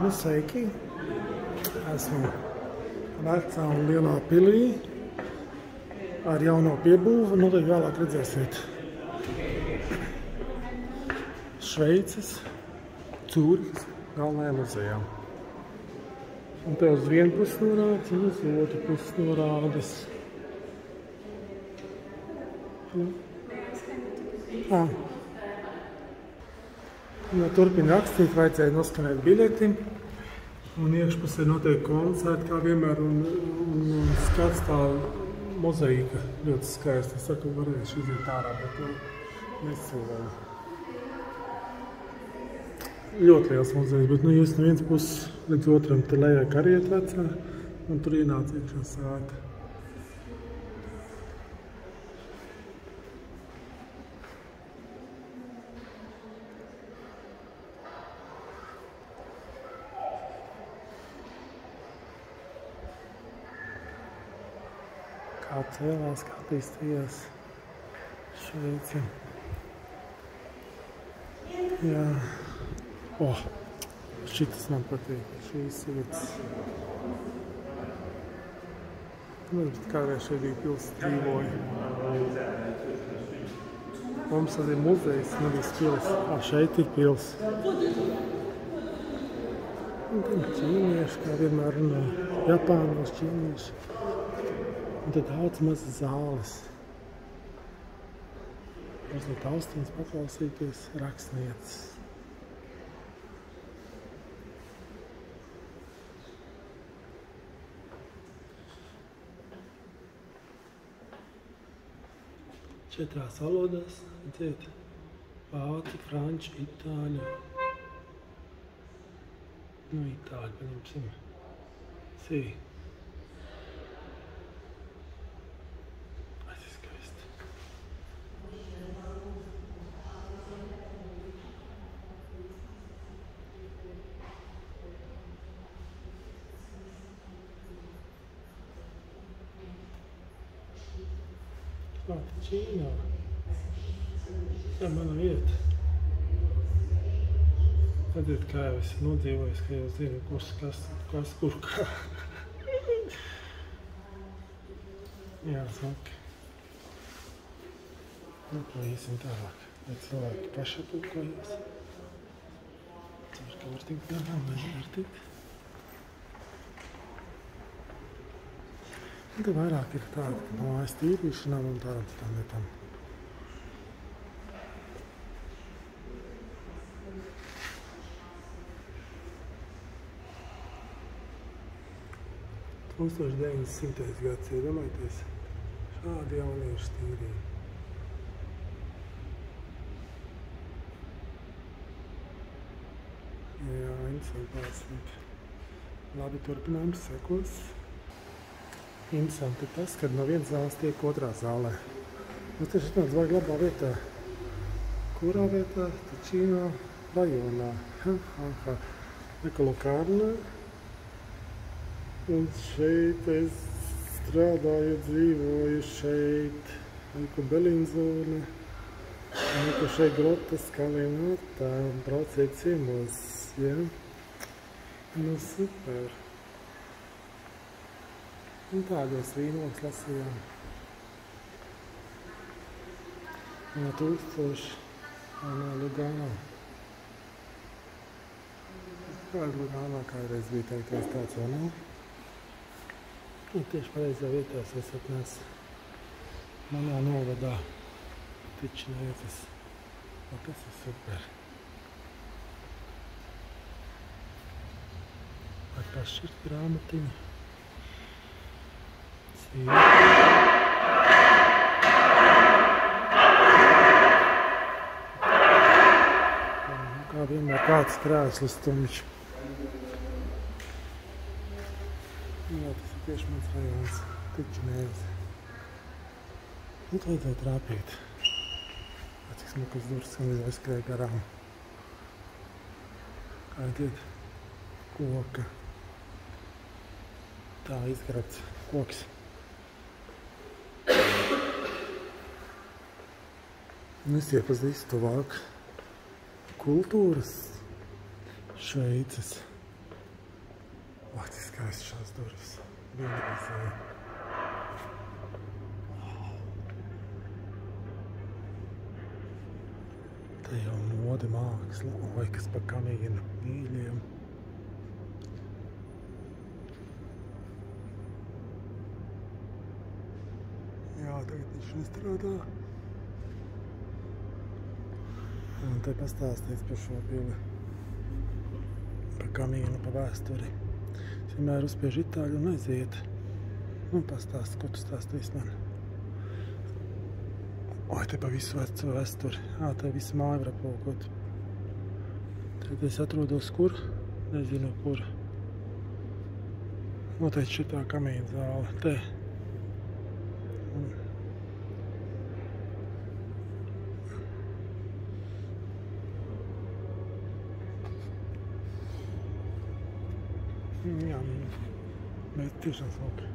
Nu, sveiki! Esmu vecā un lielā pilī ar jauno piebūvu. Noteikti vēlāk redzēsiet Šveices, Cūrikas galvenajā muzejā. Un te uz vienu pusi norādes, un uz otru pusi norādes. Ah. Ja turpina rakstīt, vajadzēja noskanēt biļeti. Un iekšpusē notiek koncerti, kā vienmēr, un, un, un skats tā mozaīka ļoti skaista. Es saku, varēšu iziet ārā, bet nu, nesūvēju. Ļoti liels muzejs, bet nu, jūs no vienas puses līdz otram te lejā kariet vecā, un tur ienāca iekšā sēta. Kā cēlās, kā attīstījās Šveice. Jā, oh, šitas man patīk, šīs vietas. Varbūt kādreiz šeit bija pils dzīvoja. Mums tas ir muzejs, nevis pils. Ā, šeit ir pils. Un ķīnieši, kā vienmēr runā, Japānos ķīnieši. Un tad daudz mazas zāles. Mazliet austiņas paklausīties rakstnieces. Četrās valodās, redziet, vācu, franču, itāļu. Nu, itāļu paņemsim. Sī. Tas ir skaisti. Klāt Ķīnā. Tā ir mana vieta. Redziet, kā jau es nodzīvojis, ka jau zinu, kurš kas, kas kur kā. Jā, saka. Nu, ko iesim tālāk. Lai cilvēki paši apulkojas. Ceru, ka var tikt garām, vai nevar tikt. Te vairāk ir tāda, ka mājas tīrīšanām un tādām citām lietām. Tūkstoš 900. gads, iedomājieties, šādi jaunieši tīrīja. Jā, interesanti. Labi, turpinājums sekos. Interesanti tas, kad no vienas zāles tiek otrā zālē. Mums tieši atnāca vajag labā vietā. Kurā vietā? Tačīnā rajonā. Ha, ha, ha. Ekolokārnā. Un šeit es strādāju, dzīvoju šeit. Eko Belinzone. Eko šeit grotas kalinotā. Brauciet ciemos, ja? Nu, super. Un tādos vīnos lasījām. No tūkstoši no Lugānā. Kāda Lugānā kādreiz bija teiktais tāds, vai nav? Un tieši pareizā vietā es nes manā novadā tičnētas. O, tas ir super. Ar pašķirt grāmatiņu. Kā vienmēr kāds krēslis tumjš. Jā, tas ir tieši mans rajons. Tiču nēdz. Nu, tā vajadzēja trāpīt. Cik smukas durs, ka līdz aizskrēja garām. Kā iet koka. Tā izgrabts koks. Es iepazīstu tuvāk kultūras Šveices. Ak, cik skaisti šās durvis. Vienreizēji. Te jau mode māksla, oi, kas pa kamīnu mīļiem. Jā, tagad viņš nestrādā. Un te pastāstīs par šo pili. Par kamīnu, par vēsturi. Es vienmēr uzspiežu itāļu un aiziet. Un pastāst, ko tu stāstīsi man. Oi, te pa visu veco vēsturi. Ā, te visu māju var aplūkot. Tad es atrodos kur? Nezinu, kur. Noteikti šitā kamīna zāle. Te. Un Jā, bet tiešām smalki.